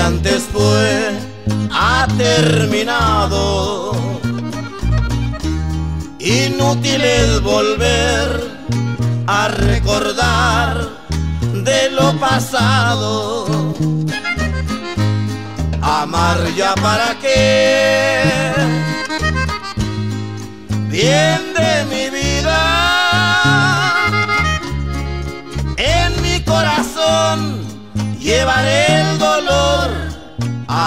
antes fue ha terminado. Inútil es volver a recordar de lo pasado. Amar ya para qué. Bien de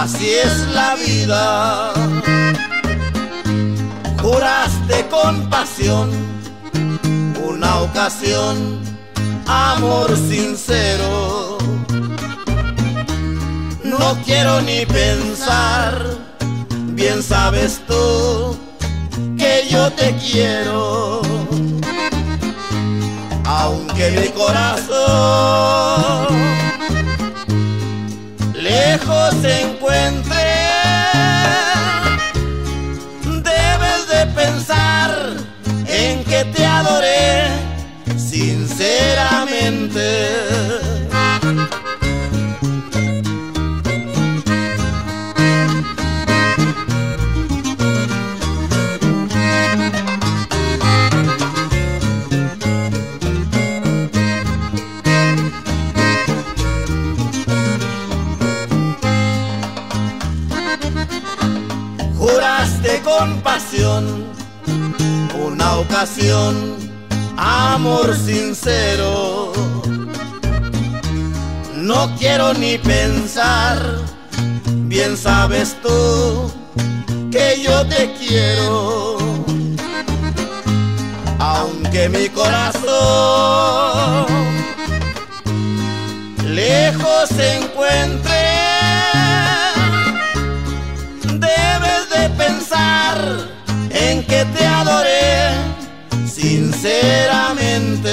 Así es la vida. Juraste con pasión una ocasión amor sincero. No quiero ni pensar, bien sabes tú que yo te quiero. Aunque mi corazón adoré sinceramente. Juraste con pasión una ocasión amor sincero. No quiero ni pensar, bien sabes tú que yo te quiero. Aunque mi corazón lejos se encuentre, te adoré sinceramente.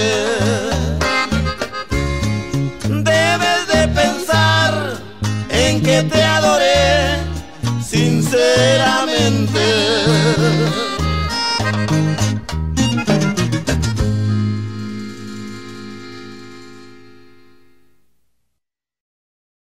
Debes de pensar en que te adoré sinceramente.